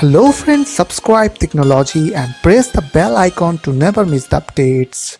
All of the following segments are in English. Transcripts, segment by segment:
Hello friends, subscribe Tricknology and press the bell icon to never miss the updates.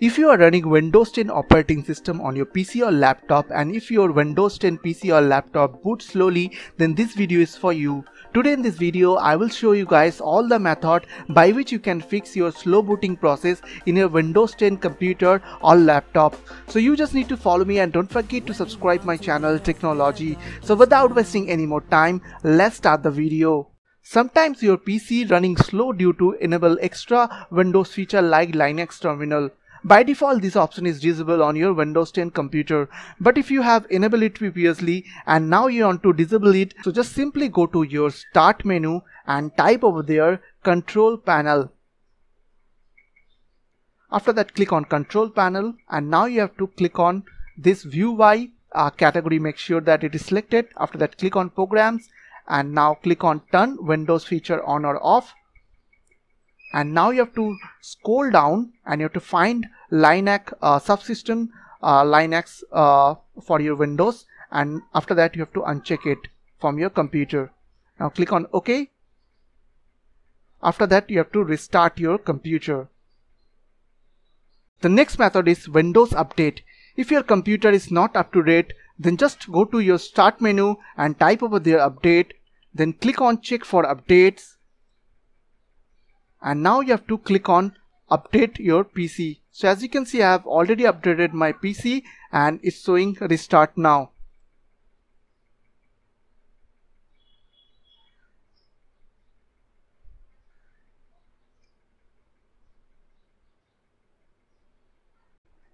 If you are running Windows 10 operating system on your PC or laptop and if your Windows 10 PC or laptop boots slowly then this video is for you. Today in this video I will show you guys all the method by which you can fix your slow booting process in your Windows 10 computer or laptop. So you just need to follow me and don't forget to subscribe my channel Tricknology. So without wasting any more time let's start the video. Sometimes your PC running slow due to enable extra Windows feature like Linux terminal. By default, this option is visible on your Windows 10 computer. But if you have enabled it previously and now you want to disable it, so just simply go to your start menu and type over there control panel. After that, click on control panel and now you have to click on this view by uh, category. Make sure that it is selected. After that, click on programs and now click on turn Windows feature on or off and now you have to scroll down and you have to find Linux uh, subsystem uh, Linux uh, for your Windows. And after that you have to uncheck it from your computer. Now click on OK. After that you have to restart your computer. The next method is Windows Update. If your computer is not up to date then just go to your start menu and type over there update. Then click on check for updates and now you have to click on update your PC. So as you can see I have already updated my PC and it's showing restart now.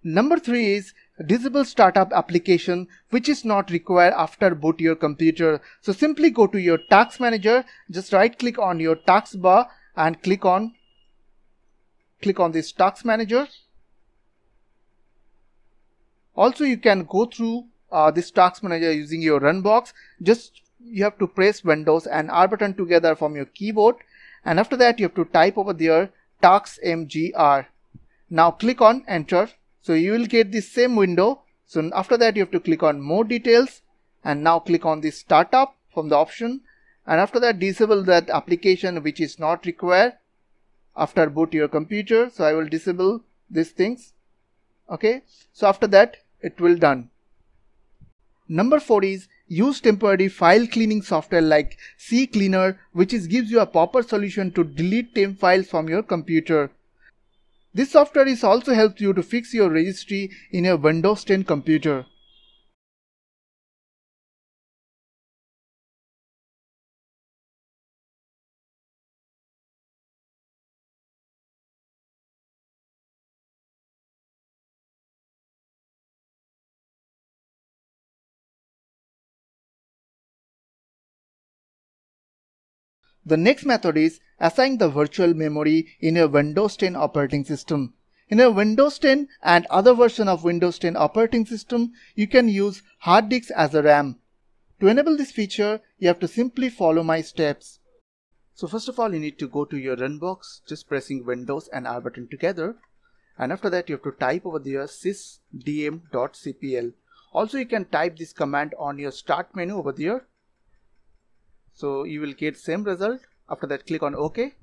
Number 3 is disable startup application which is not required after boot your computer. So simply go to your task manager, just right click on your taskbar and click on click on this task manager. Also you can go through uh, this task manager using your run box. Just you have to press windows and r button together from your keyboard. And after that you have to type over there task mgr now click on enter. So you will get this same window. So after that you have to click on more details. And now click on the startup from the option and after that disable that application which is not required after boot your computer. So I will disable these things. Okay? So after that it will done. Number four is use temporary file cleaning software like CCleaner which is gives you a proper solution to delete temp files from your computer. This software is also helps you to fix your registry in a Windows 10 computer The next method is assign the virtual memory in a Windows 10 operating system. In a Windows 10 and other version of Windows 10 operating system, you can use hard disk as a RAM. To enable this feature, you have to simply follow my steps. So first of all, you need to go to your run box, just pressing Windows and R button together. And after that, you have to type over there sysdm.cpl. Also, you can type this command on your start menu over there so you will get same result. After that click on ok.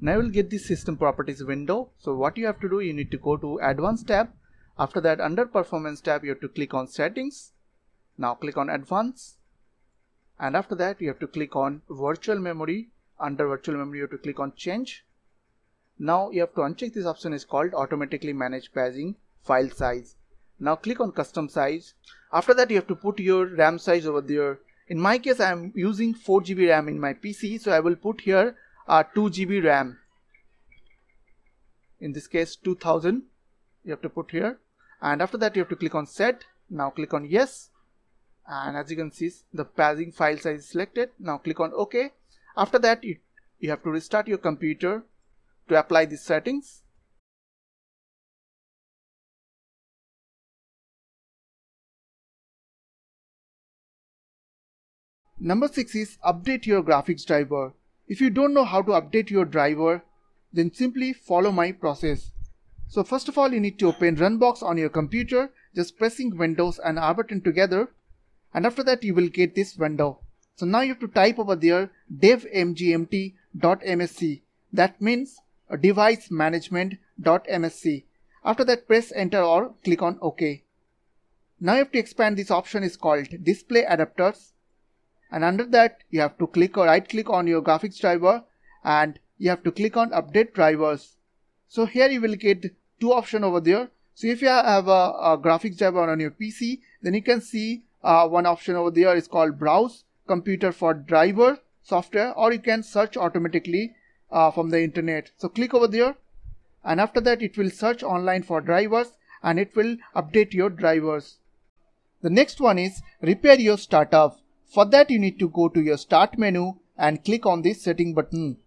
Now you will get the system properties window. So what you have to do you need to go to advanced tab. After that under performance tab you have to click on settings. Now click on advanced. And after that you have to click on virtual memory. Under virtual memory you have to click on change. Now you have to uncheck this option. Is called automatically manage paging file size. Now click on custom size. After that you have to put your ram size over there in my case, I am using 4 GB RAM in my PC, so I will put here uh, 2 GB RAM. In this case, 2000 you have to put here. And after that, you have to click on set. Now click on yes. And as you can see, the paging file size is selected. Now click on OK. After that, you, you have to restart your computer to apply these settings. Number 6 is update your graphics driver. If you don't know how to update your driver, then simply follow my process. So first of all, you need to open Runbox on your computer, just pressing Windows and R button together. and after that you will get this window. So now you have to type over there devmgmt.msc that means uh, device management.msc. After that press enter or click on OK. Now you have to expand this option is called display adapters and under that you have to click or right click on your graphics driver and you have to click on update drivers. So here you will get two options over there. So if you have a, a graphics driver on your PC then you can see uh, one option over there is called browse computer for driver software or you can search automatically uh, from the internet. So click over there and after that it will search online for drivers and it will update your drivers. The next one is repair your startup. For that you need to go to your start menu and click on this setting button.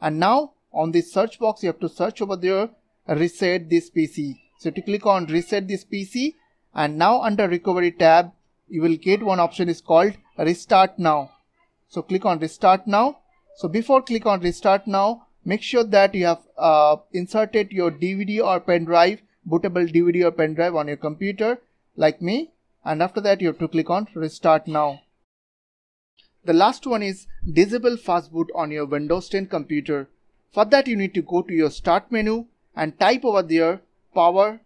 And now on this search box you have to search over there reset this PC. So to click on reset this PC and now under recovery tab you will get one option is called restart now. So click on restart now. So before click on restart now make sure that you have uh, inserted your DVD or pen drive bootable DVD or pen drive on your computer like me and after that you have to click on restart now. The last one is disable fast boot on your Windows 10 computer. For that you need to go to your start menu and type over there power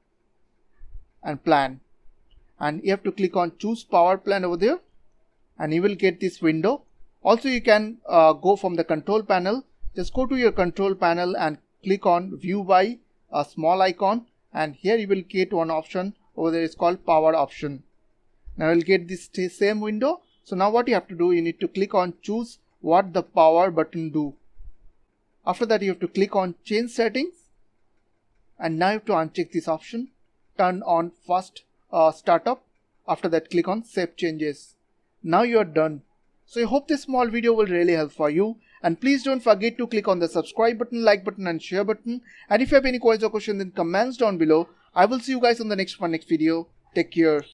and plan and you have to click on choose power plan over there and you will get this window. Also you can uh, go from the control panel just go to your control panel and click on view by a small icon and here you will get one option over there is called power option. Now you will get this same window so now what you have to do, you need to click on choose what the power button do. After that you have to click on change settings and now you have to uncheck this option, turn on fast uh, startup. After that click on save changes. Now you are done. So I hope this small video will really help for you and please don't forget to click on the subscribe button, like button and share button and if you have any questions or questions then comments down below. I will see you guys on the next one next video. Take care.